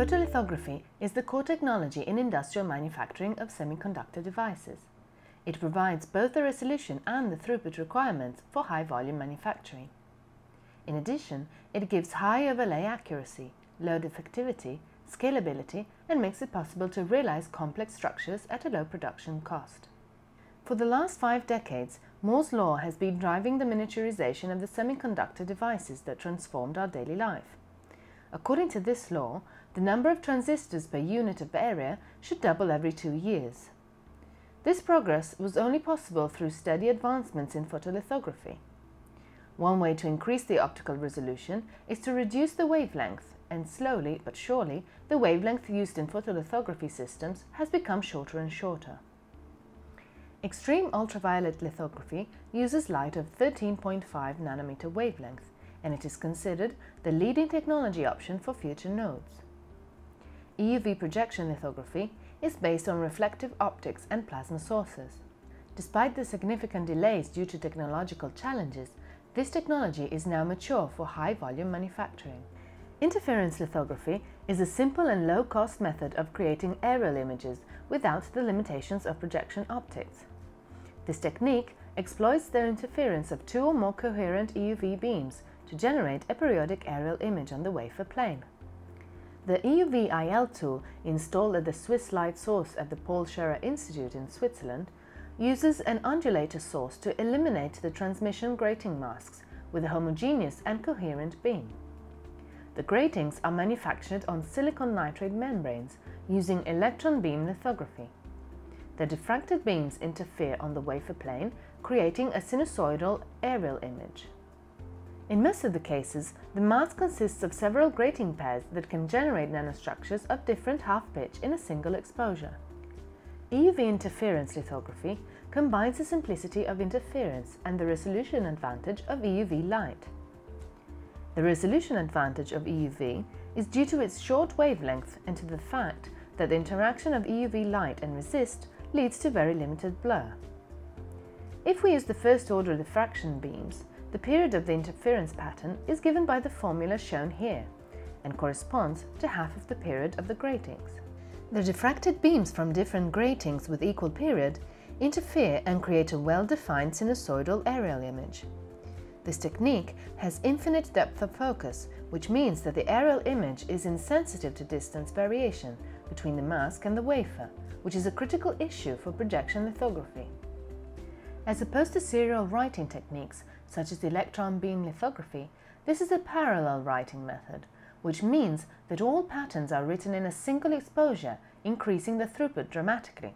Photolithography is the core technology in industrial manufacturing of semiconductor devices. It provides both the resolution and the throughput requirements for high volume manufacturing. In addition, it gives high overlay accuracy, low defectivity, scalability, and makes it possible to realize complex structures at a low production cost. For the last five decades, Moore's law has been driving the miniaturization of the semiconductor devices that transformed our daily life. According to this law, the number of transistors per unit of area should double every two years. This progress was only possible through steady advancements in photolithography. One way to increase the optical resolution is to reduce the wavelength, and slowly but surely, the wavelength used in photolithography systems has become shorter and shorter. Extreme ultraviolet lithography uses light of 13.5 nanometer wavelength, and it is considered the leading technology option for future nodes. EUV projection lithography is based on reflective optics and plasma sources. Despite the significant delays due to technological challenges, this technology is now mature for high-volume manufacturing. Interference lithography is a simple and low-cost method of creating aerial images without the limitations of projection optics. This technique exploits the interference of two or more coherent EUV beams to generate a periodic aerial image on the wafer plane. The EUV-IL tool installed at the Swiss Light Source at the Paul Scherrer Institute in Switzerland uses an undulator source to eliminate the transmission grating masks with a homogeneous and coherent beam. The gratings are manufactured on silicon nitride membranes using electron beam lithography. The diffracted beams interfere on the wafer plane, creating a sinusoidal aerial image. In most of the cases, the mask consists of several grating pairs that can generate nanostructures of different half pitch in a single exposure. EUV interference lithography combines the simplicity of interference and the resolution advantage of EUV light. The resolution advantage of EUV is due to its short wavelength and to the fact that the interaction of EUV light and resist leads to very limited blur. If we use the first order diffraction beams, the period of the interference pattern is given by the formula shown here and corresponds to half of the period of the gratings. The diffracted beams from different gratings with equal period interfere and create a well-defined sinusoidal aerial image. This technique has infinite depth of focus, which means that the aerial image is insensitive to distance variation between the mask and the wafer, which is a critical issue for projection lithography. As opposed to serial writing techniques such as electron beam lithography, this is a parallel writing method, which means that all patterns are written in a single exposure, increasing the throughput dramatically.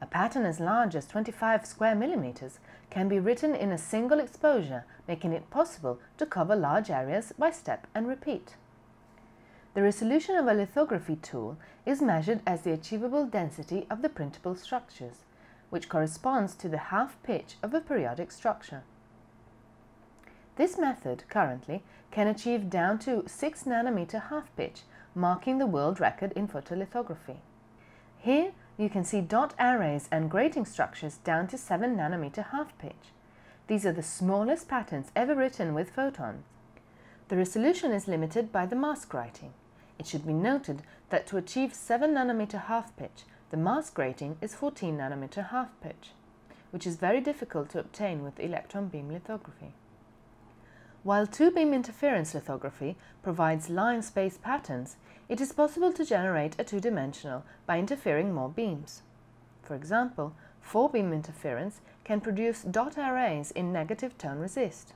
A pattern as large as 25 square millimeters can be written in a single exposure, making it possible to cover large areas by step and repeat. The resolution of a lithography tool is measured as the achievable density of the printable structures, which corresponds to the half pitch of a periodic structure. This method, currently, can achieve down to 6 nanometer half pitch, marking the world record in photolithography. Here, you can see dot arrays and grating structures down to 7 nanometer half pitch. These are the smallest patterns ever written with photons. The resolution is limited by the mask writing. It should be noted that to achieve 7 nanometer half pitch, the mask grating is 14 nanometer half pitch, which is very difficult to obtain with electron beam lithography. While two-beam interference lithography provides line space patterns, it is possible to generate a two-dimensional by interfering more beams. For example, four-beam interference can produce dot arrays in negative tone resist.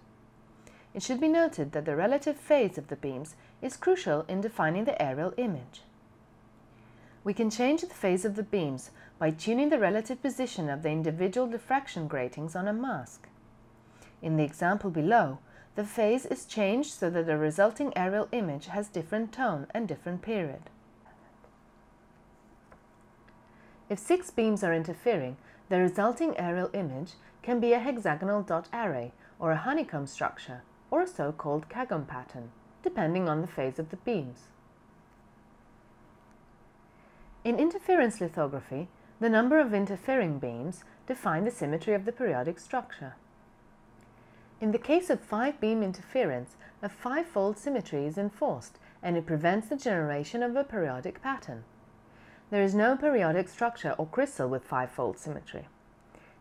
It should be noted that the relative phase of the beams is crucial in defining the aerial image. We can change the phase of the beams by tuning the relative position of the individual diffraction gratings on a mask. In the example below, the phase is changed so that the resulting aerial image has different tone and different period. If six beams are interfering, the resulting aerial image can be a hexagonal dot array or a honeycomb structure or a so-called Kagome pattern, depending on the phase of the beams. In interference lithography, the number of interfering beams define the symmetry of the periodic structure. In the case of five-beam interference, a five-fold symmetry is enforced and it prevents the generation of a periodic pattern. There is no periodic structure or crystal with five-fold symmetry.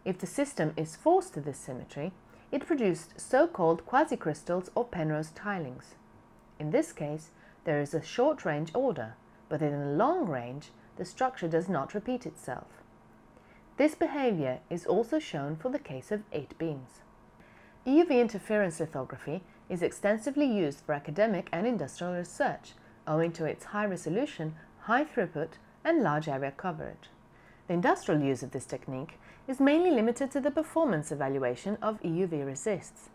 If the system is forced to this symmetry, it produced so-called quasicrystals or Penrose tilings. In this case, there is a short-range order, but in the long range, the structure does not repeat itself. This behavior is also shown for the case of eight beams. EUV interference lithography is extensively used for academic and industrial research owing to its high resolution, high throughput, and large area coverage. The industrial use of this technique is mainly limited to the performance evaluation of EUV resists.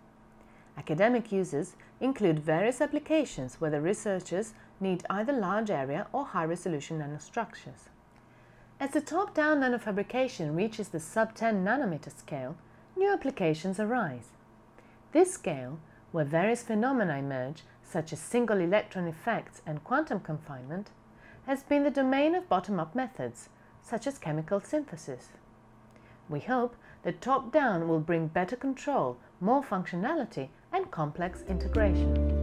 Academic uses include various applications where the researchers need either large area or high resolution nanostructures. As the top-down nanofabrication reaches the sub-10 nanometer scale, new applications arise. This scale, where various phenomena emerge, such as single electron effects and quantum confinement, has been the domain of bottom-up methods, such as chemical synthesis. We hope that top-down will bring better control, more functionality and complex integration.